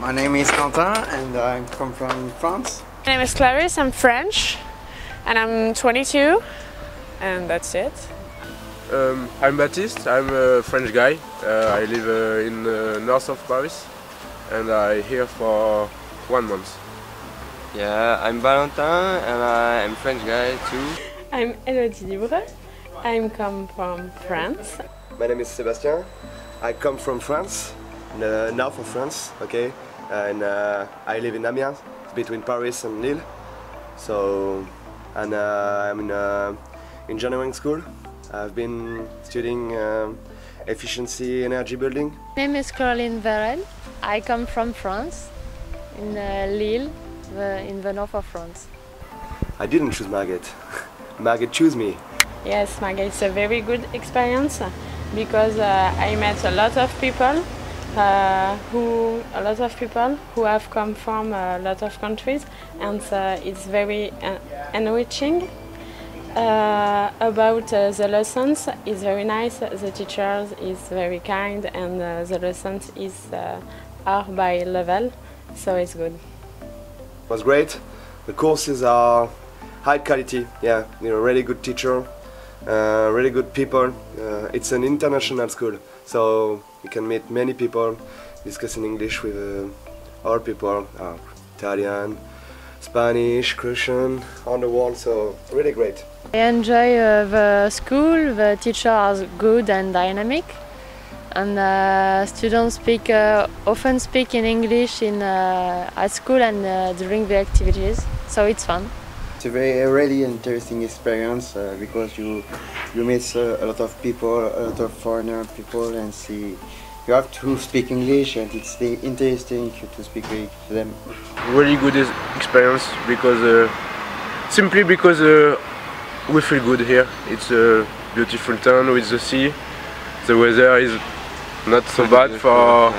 My name is Quentin and I come from France. My name is Clarisse, I'm French and I'm 22 and that's it. Um, I'm Baptiste, I'm a French guy. Uh, I live uh, in the north of Paris and I'm here for one month. Yeah, I'm Valentin and I'm French guy too. I'm Elodie Libre, I'm come from France. My name is Sébastien, I come from France, in the north of France, okay? And uh, I live in Amiens, between Paris and Lille. So, and uh, I'm in uh, engineering school. I've been studying um, efficiency energy building. My name is Caroline Varel. I come from France, in uh, Lille, the, in the north of France. I didn't choose Margate. Margate chose me. Yes, Margate is a very good experience because uh, I met a lot of people uh, who a lot of people who have come from a lot of countries and uh, it's very uh, enriching uh, about the lessons is very nice the teachers is very kind and the lessons is are by level so it's good It was great. The courses are high quality. Yeah, you know, really good teacher, uh, really good people. Uh, it's an international school, so you can meet many people discussing English with uh, all people, uh, Italian, Spanish, Russian, on the world. So really great. I enjoy uh, the school, the teachers are good and dynamic. And uh, students speak uh, often speak in English in uh, at school and uh, during the activities, so it's fun. It's a very a really interesting experience uh, because you you meet uh, a lot of people, a lot of foreigner people, and see you have to speak English, and it's the interesting to speak with them. Really good experience because uh, simply because uh, we feel good here. It's a beautiful town with the sea. The weather is not so bad for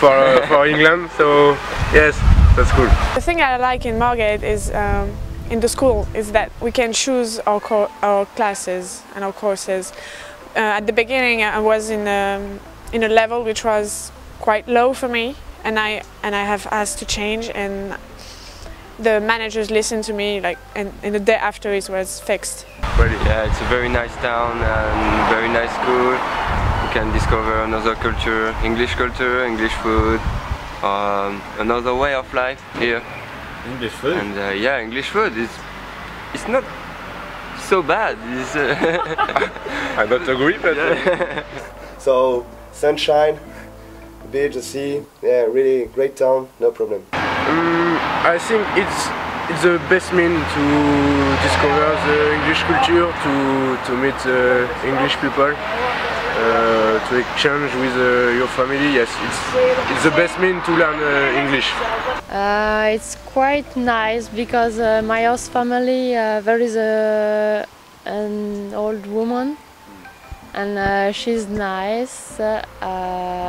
for uh, for England. So yes, that's cool. The thing I like in Margate is um, in the school is that we can choose our, co- our classes and our courses. Uh, at the beginning, I was in a, in a level which was quite low for me, and I and I have asked to change, and the managers listened to me. Like, and, and the day after it was fixed. Yeah, it's a very nice town and very nice school. You can discover another culture, English culture, English food, um, another way of life here. English food. And uh, yeah, English food is it's not so bad. It's, uh, I don't agree, but. uh, So sunshine, beach, the sea. Yeah, really great town. No problem. Mm, I think it's it's the best mean to discover the English culture, to to meet uh, English people, uh, to exchange with uh, your family. Yes, it's it's the best mean to learn uh, English. Uh, it's quite nice because uh, my host family there is a, an old woman and she's nice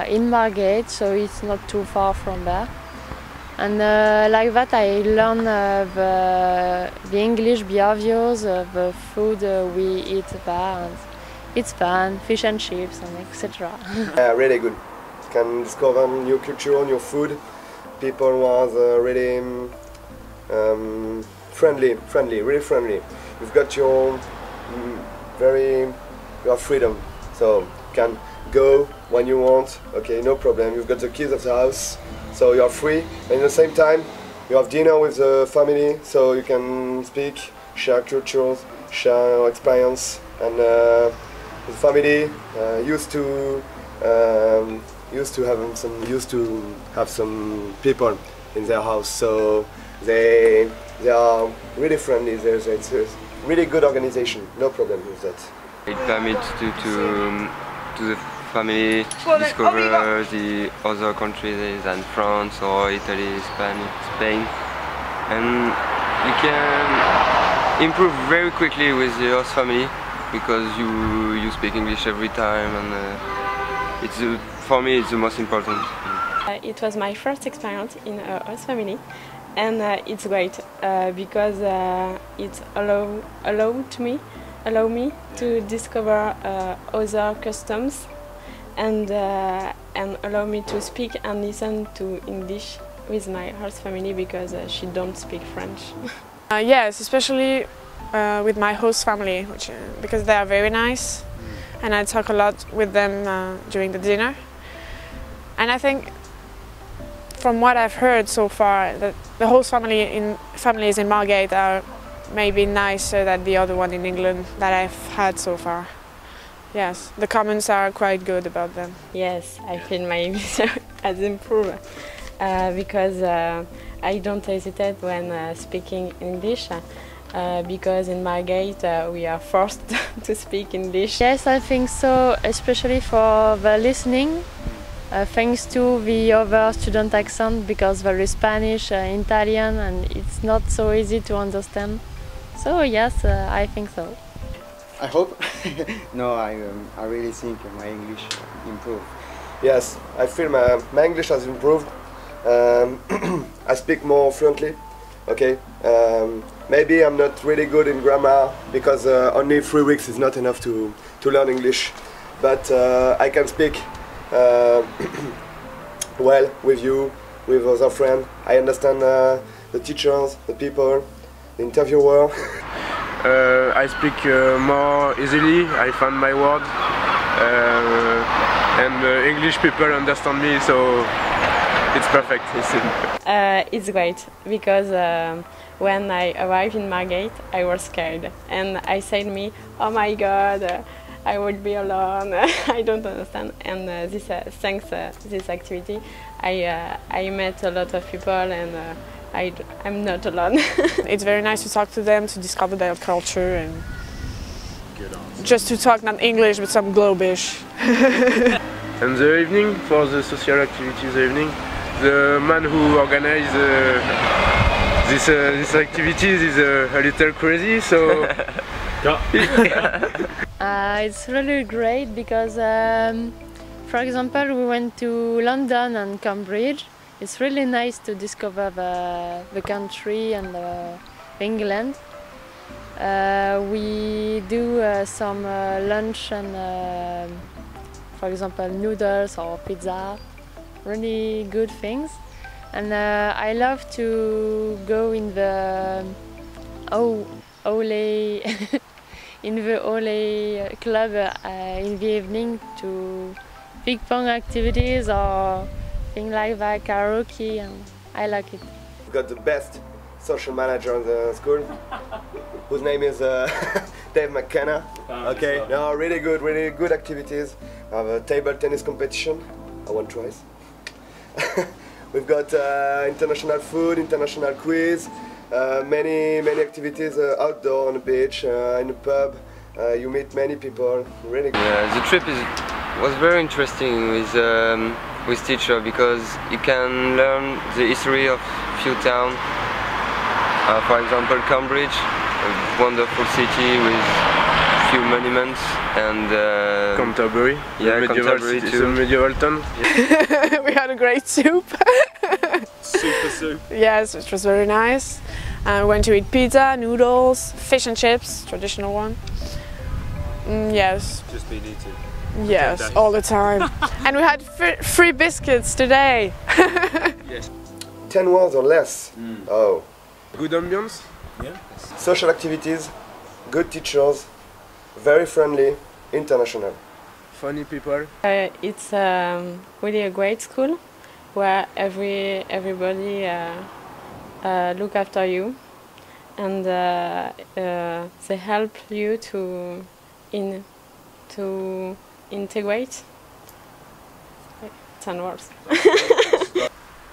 in Margate so it's not too far from there and like that I learn the, the English behaviors the food we eat there and it's fun fish and chips and etc Yeah, really good. You can discover new culture, new food. People was uh, really um, um, friendly, friendly, really friendly. You've got your mm, very your freedom, so you can go when you want. Okay, no problem. You've got the keys of the house, so you're free. And at the same time, you have dinner with the family, so you can speak, share cultures, share experience, and uh, the family uh, used to um, used to have some used to have some people in their house. So they they are really friendly there's it's a really good organization. No problem with that. It permits to to to the family discover the other countries than France or Italy, Spain, Spain, and you can improve very quickly with the host family because you you speak English every time and uh, it's uh, for me it's the most important. Uh, it was my first experience in a host family and uh, it's great uh, because uh, it allow allowed me allow me to discover uh, other customs and uh, and allow me to speak and listen to English with my host family because uh, she don't speak French. Uh, yes, especially uh, with my host family, which, uh, because they are very nice, and I talk a lot with them uh, during the dinner. And I think, from what I've heard so far, that the host family in families in Margate are maybe nicer than the other one in England that I've had so far. Yes, the comments are quite good about them. Yes, I feel my English has improved uh, because uh, I don't hesitate when uh, speaking English. Uh, because in Margate uh, we are forced to speak English. Yes, I think so, especially for the listening, uh, thanks to the other student accent because there is Spanish, uh, Italian, and it's not so easy to understand. So yes, uh, I think so. I hope. no, I, um, I really think my English improved. Yes, I feel my, my English has improved. Um, I speak more fluently. Okay. Um, maybe I'm not really good in grammar because uh, only three weeks is not enough to, to learn English. But uh, I can speak uh, well with you, with other friends. I understand uh, the teachers, the people, the interviewer. Uh, I speak uh, more easily, I find my word, and English people understand me, so it's perfect. It's, Uh, it's great because um, when I arrived in Margate, I was scared, and I said to me, "Oh my God, uh, I will be alone. I don't understand." And uh, this, uh, thanks uh, this activity, I uh, I met a lot of people, and uh, I d- I'm not alone. It's very nice to talk to them, to discover their culture, and just to talk not English but some Globish. and the evening, for the social activities evening, the man who organized uh, this, uh, this activities is uh, a little crazy, so Uh, it's really great because, um, for example, we went to London and Cambridge. It's really nice to discover the, the country and the England. Uh, we do uh, some uh, lunch and, uh, for example, noodles or pizza, really good things. And uh, I love to go in the oh, Ole in the Ole club uh, in the evening to ping pong activities or things like that, karaoke, and I like it. We've got the best social manager in the school, whose name is uh, Dave McKenna. okay, no, really good, really good activities. We have a table tennis competition. I won twice. We've got uh, international food, international quiz, uh, many many activities uh, outdoor on the beach, in the pub. You meet many people. Really good. Yeah, the trip is was very interesting with um, with teacher because you can learn the history of few towns. Uh, for example, Cambridge, a wonderful city with few monuments and uh, Canterbury, Yeah, the medieval, Canterbury city, too. the medieval town. we had a great soup. Super soup. yes, which was very nice. Uh, we went to eat pizza, noodles, fish and chips, traditional one. Mm, yes, Just been eating. yes, days. all the time. and we had fr- free biscuits today. yes. Ten words or less. Oh, Good ambience. Yeah. Social activities, good teachers, very friendly, international. Funny people. Uh, it's um, really a great school where every everybody uh, uh, look after you and uh, uh, they help you to in to integrate. Ten words.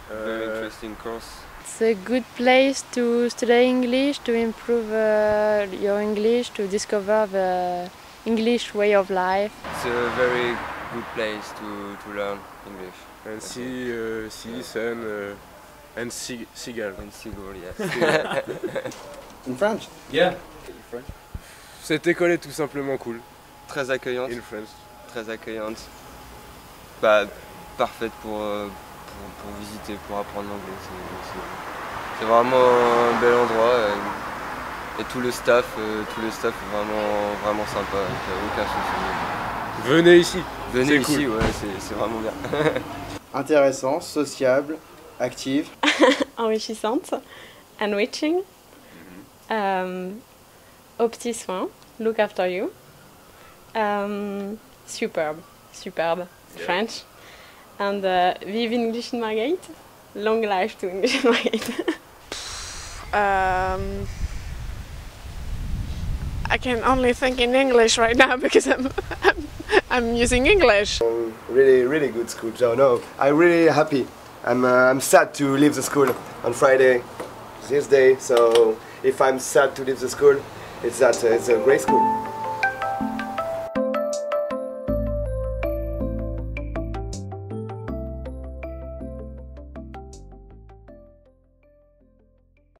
very interesting course. It's a good place to study English, to improve uh, your English, to discover the English way of life. It's a very good place to, to learn English. and see, uh, see sun uh, and sea, seagull. And Sigurd, yes. In French? Yeah. Cette école est tout simplement cool. très accueillante, In France. très accueillante. Bah, parfaite pour, euh, pour, pour visiter, pour apprendre l'anglais. C'est- vraiment un bel endroit. euh, Et, tout le staff, euh, tout le staff est vraiment, vraiment sympa. Il n'y a aucun souci. Venez ici. Venez ici, cool. ouais, c'est c'est vraiment bien. Intéressant, sociable, active. enrichissante, enriching, um, aux petits soins, look after you, um, superb, superb, French, and uh, vive English in Margate, long life to English in Margate. Um, I can only think in English right now because I'm, I'm, I'm using English. Um, really, really good school. So no, I'm really happy. I'm, uh, I'm sad to leave the school on Friday, this day. So if I'm sad to leave the school, it's that uh, it's a great school.